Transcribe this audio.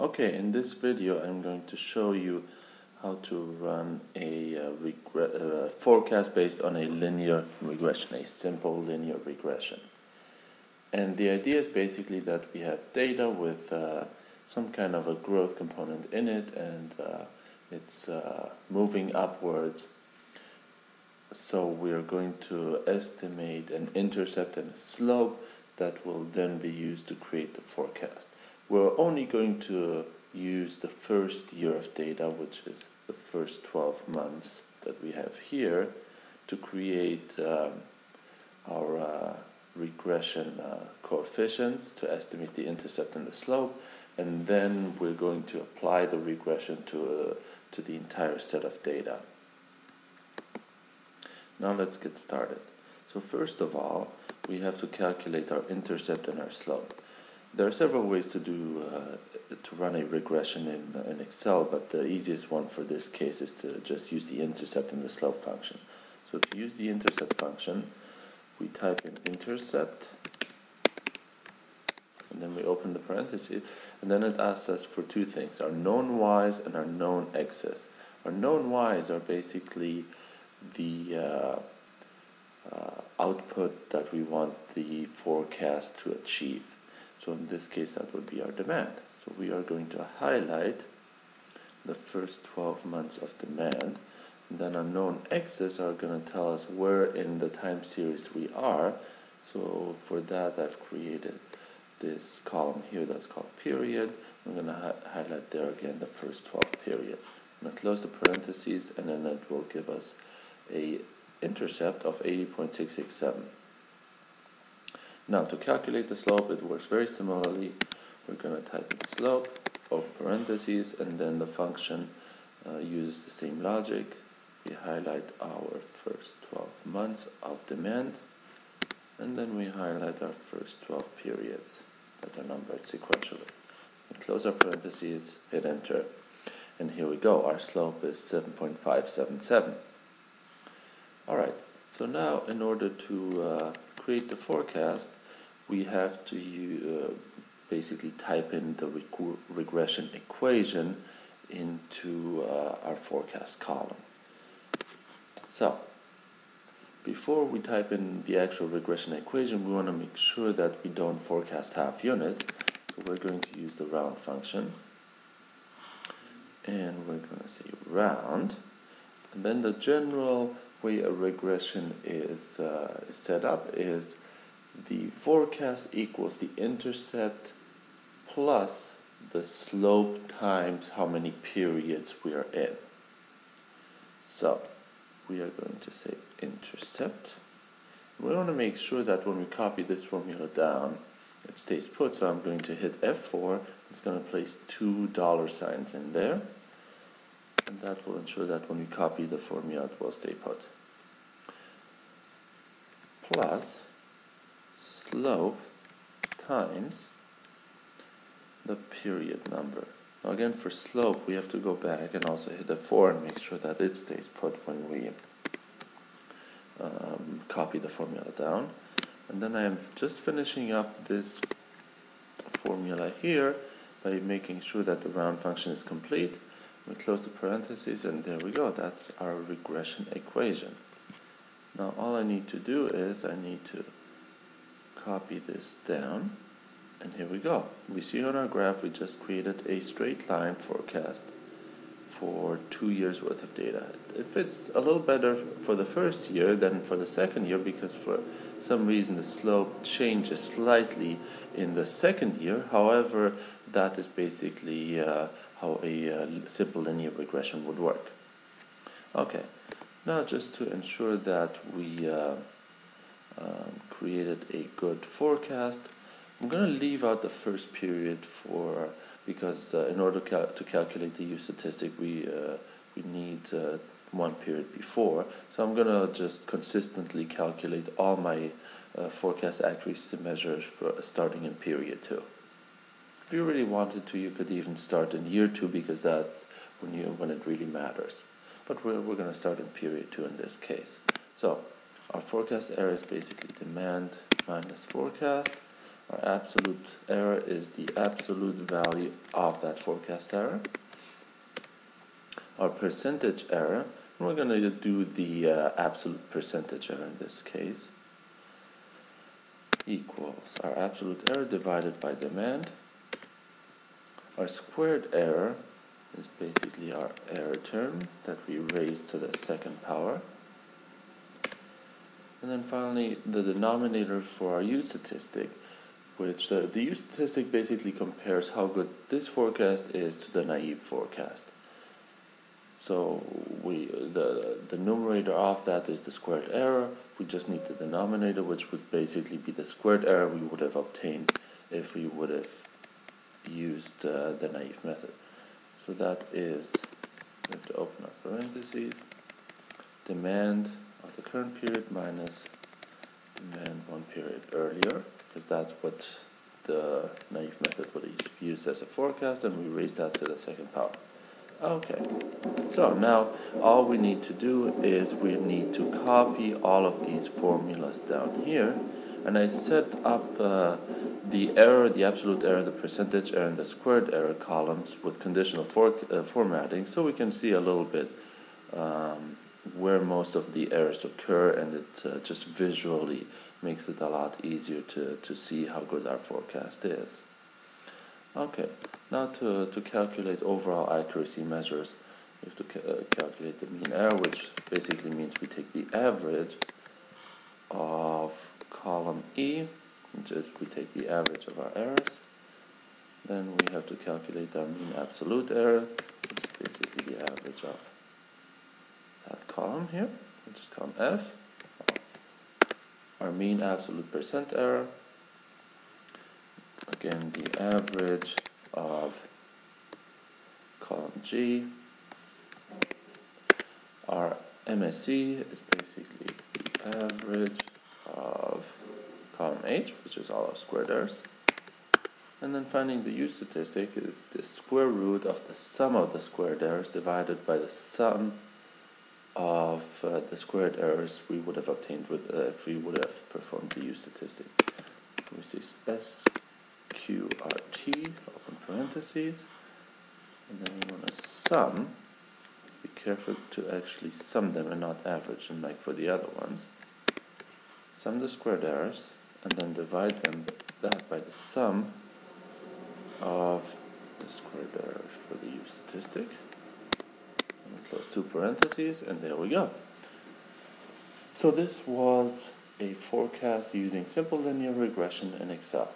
Okay, in this video I'm going to show you how to run a uh, uh, forecast based on a linear regression, a simple linear regression. And the idea is basically that we have data with uh, some kind of a growth component in it and uh, it's uh, moving upwards. So we are going to estimate an intercept and a slope that will then be used to create the forecast. We're only going to use the first year of data, which is the first 12 months that we have here, to create um, our uh, regression uh, coefficients to estimate the intercept and the slope, and then we're going to apply the regression to, uh, to the entire set of data. Now let's get started. So first of all, we have to calculate our intercept and our slope. There are several ways to do uh, to run a regression in, in Excel, but the easiest one for this case is to just use the intercept and the slope function. So to use the intercept function, we type in intercept, and then we open the parentheses, and then it asks us for two things, our known y's and our known x's. Our known y's are basically the uh, uh, output that we want the forecast to achieve. So in this case, that would be our demand. So we are going to highlight the first 12 months of demand. And then unknown x's are going to tell us where in the time series we are. So for that, I've created this column here that's called period. I'm going to hi highlight there again the first 12 periods. I'm going to close the parentheses and then it will give us a intercept of 80.667. Now to calculate the slope it works very similarly. We're going to type in slope, open parentheses, and then the function uh, uses the same logic. We highlight our first 12 months of demand, and then we highlight our first 12 periods that are numbered sequentially. We close our parentheses, hit enter, and here we go. Our slope is 7.577. Alright, so now in order to uh, create the forecast, we have to uh, basically type in the reg regression equation into uh, our forecast column. So, before we type in the actual regression equation, we want to make sure that we don't forecast half units. So we're going to use the round function. And we're going to say round. And then the general way a regression is, uh, is set up is the forecast equals the intercept plus the slope times how many periods we are in. So we are going to say intercept. We want to make sure that when we copy this formula down, it stays put. So I'm going to hit F4. It's going to place two dollar signs in there. And that will ensure that when we copy the formula, it will stay put. Plus slope times the period number. Now again for slope we have to go back and also hit the 4 and make sure that it stays put when we um, copy the formula down. And then I am just finishing up this formula here by making sure that the round function is complete. We close the parentheses and there we go. That's our regression equation. Now all I need to do is I need to copy this down and here we go. We see on our graph we just created a straight line forecast for two years worth of data. It fits a little better for the first year than for the second year because for some reason the slope changes slightly in the second year. However, that is basically uh, how a uh, simple linear regression would work. Okay, now just to ensure that we uh, um, created a good forecast. I'm going to leave out the first period for because uh, in order cal to calculate the U statistic we uh, we need uh, one period before. So I'm going to just consistently calculate all my uh, forecast accuracy measures for starting in period 2. If you really wanted to, you could even start in year 2 because that's when you when it really matters. But we're, we're going to start in period 2 in this case. So our forecast error is basically demand minus forecast. Our absolute error is the absolute value of that forecast error. Our percentage error, we're going to do the uh, absolute percentage error in this case, equals our absolute error divided by demand. Our squared error is basically our error term that we raise to the second power. And then finally, the denominator for our U statistic, which the, the statistic basically compares how good this forecast is to the naive forecast. So we the the numerator of that is the squared error. We just need the denominator, which would basically be the squared error we would have obtained if we would have used uh, the naive method. So that is, we have to open up parentheses, demand of the current period minus demand one period earlier, because that's what the naive method would use as a forecast, and we raise that to the second power. Okay, so now all we need to do is we need to copy all of these formulas down here and I set up uh, the error, the absolute error, the percentage error, and the squared error columns with conditional for, uh, formatting so we can see a little bit um, where most of the errors occur and it uh, just visually makes it a lot easier to, to see how good our forecast is. Okay, now to, to calculate overall accuracy measures, we have to ca uh, calculate the mean error, which basically means we take the average of column E, which is we take the average of our errors. Then we have to calculate our mean absolute error, which is basically the average of that column here, which is column F. Our mean absolute percent error, again the average of column G. Our MSE is basically the average of column H, which is all our squared errors. And then finding the U statistic is the square root of the sum of the squared errors divided by the sum of uh, the squared errors we would have obtained with, uh, if we would have performed the U statistic. We see SQRT, QRT, open parentheses, and then we want to sum. Be careful to actually sum them and not average them like for the other ones. Sum the squared errors and then divide them that by the sum of the squared errors for the U statistic. Close two parentheses, and there we go. So this was a forecast using simple linear regression in Excel.